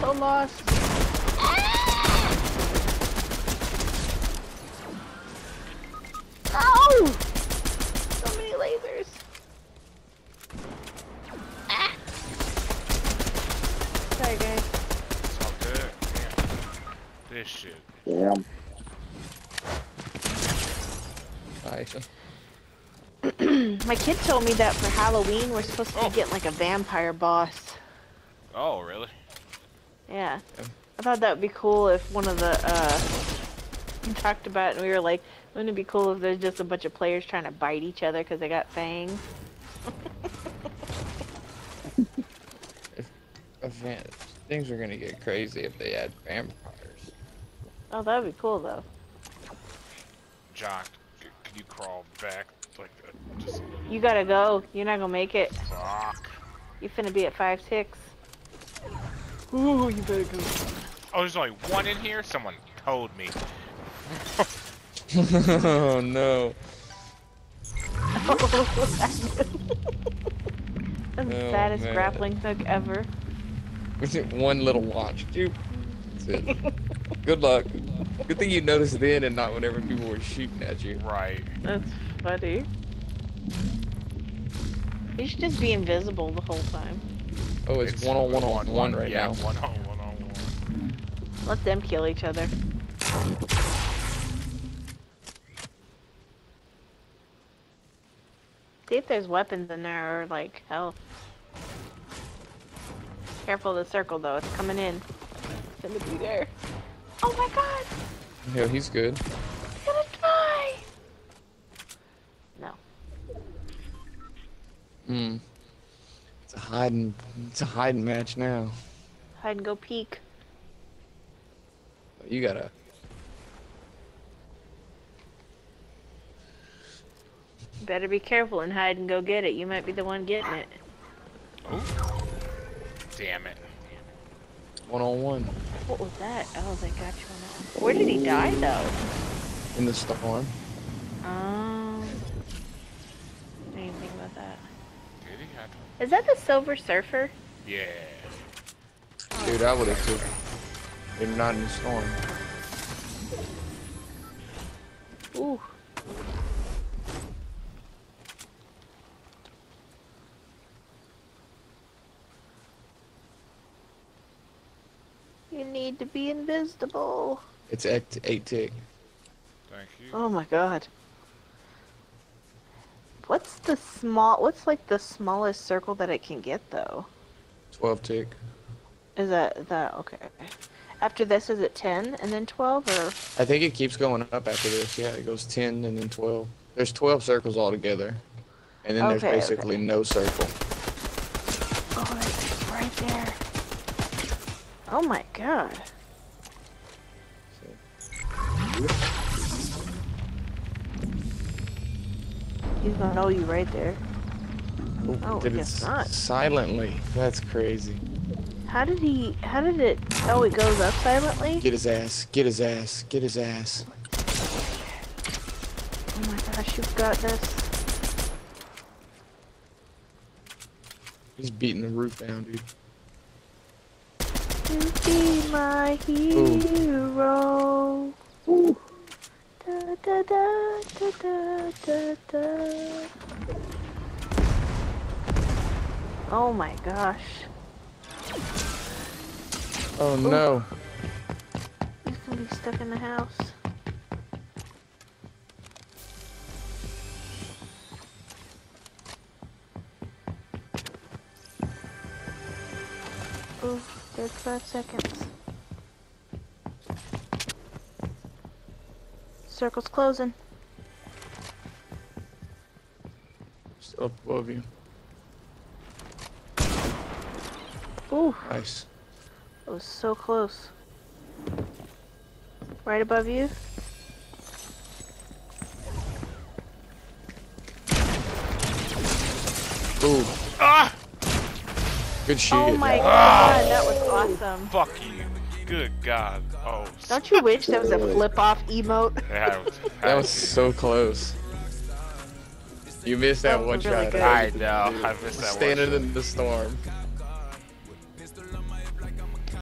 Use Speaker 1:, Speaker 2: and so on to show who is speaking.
Speaker 1: so lost. Oh! So many lasers. Ah! Sorry, guys.
Speaker 2: It's all good. Man. This shit.
Speaker 3: Damn.
Speaker 4: Aisha.
Speaker 1: My kid told me that for Halloween we're supposed to
Speaker 2: Oh.
Speaker 1: be getting like a vampire boss.
Speaker 2: Oh, really?
Speaker 1: Yeah.
Speaker 4: Yeah.
Speaker 1: I thought that would be cool if one of the, uh, we talked about it and we were like, wouldn't it be cool if there's just a bunch of players trying to bite each other because they got fangs?
Speaker 4: Event. Things are gonna get crazy if they add vampires.
Speaker 1: Oh, that would be cool though.
Speaker 2: John, c- can you crawl back? Like, uh, just
Speaker 1: You gotta go. You're not gonna make it.
Speaker 2: fuck.
Speaker 1: You finna be at five six. Ooh, you better go.
Speaker 2: Oh, there's only one in here? Someone told me.
Speaker 4: oh no.
Speaker 1: That's the
Speaker 4: Oh,
Speaker 1: saddest
Speaker 4: man.
Speaker 1: grappling hook ever.
Speaker 4: Was it one little launch? Doop. That's it. Good luck. Good thing you noticed then and not whenever people were shooting at you.
Speaker 2: Right.
Speaker 1: That's funny. You should just be invisible the whole time.
Speaker 4: Oh, it's, one on one on one right
Speaker 2: yeah,
Speaker 4: now.
Speaker 2: one on one on one.
Speaker 1: Let them kill each other. See if there's weapons in there or like health. Careful of the circle though, it's coming in. It's gonna be there. Oh my god!
Speaker 4: Yeah, he's good.
Speaker 1: It's gonna die! No.
Speaker 4: Hmm. It's a hiding. It's a hiding match now.
Speaker 1: Hide and go peek.
Speaker 4: You gotta.
Speaker 1: Better be careful and hide and go get it. You might be the one getting it.
Speaker 2: Oh. Damn it.
Speaker 4: One on one
Speaker 1: What was that? Oh, they got you on that. Where did he die though?
Speaker 4: in the storm.
Speaker 1: Um, I didn't think about that.
Speaker 2: Did
Speaker 1: Is that the Silver Surfer?
Speaker 2: Yeah.
Speaker 4: Dude, I would have took. Maybe not in the storm.
Speaker 1: Ooh. You need to be invisible.
Speaker 4: It's eight, eight tick.
Speaker 2: Thank you.
Speaker 1: Oh my god. What's the small, what's like the smallest circle that it can get though?
Speaker 4: Twelve tick.
Speaker 1: Is that that, okay. After this, is it 10 and then 12 or?
Speaker 4: I think it keeps going up after this. Yeah, it goes ten and then twelve. There's twelve circles altogether, and then there's basically
Speaker 1: okay.
Speaker 4: no circle.
Speaker 1: Oh, it's right there. Oh my god. He's gonna know you right there. Oh,
Speaker 4: did it
Speaker 1: not.
Speaker 4: silently? That's crazy.
Speaker 1: How did he, how did it, oh, it goes up silently?
Speaker 4: Get his ass. Get his ass. Get his ass.
Speaker 1: Oh my gosh, you've got this.
Speaker 4: He's beating the roof down, dude.
Speaker 1: You be my hero. Da, da, da, da. Oh my gosh.
Speaker 4: Oh no.
Speaker 1: He's gonna be stuck in the house. Ooh, there's five seconds. Circle's closing.
Speaker 4: Still up above you.
Speaker 1: Ooh,
Speaker 4: Nice.
Speaker 1: that was so close. Right above you.
Speaker 4: Ooh,
Speaker 2: Ah!
Speaker 4: good shit.
Speaker 1: Oh my
Speaker 4: guy.
Speaker 1: god, that was awesome.
Speaker 2: Fuck you. Good God. Oh.
Speaker 1: Don't you wish there was a flip off emote?
Speaker 2: Yeah,
Speaker 4: That was so close. You missed that
Speaker 1: That
Speaker 4: one
Speaker 1: was really
Speaker 4: shot.
Speaker 1: good.
Speaker 2: I know. I missed that one.
Speaker 4: Standing in the storm.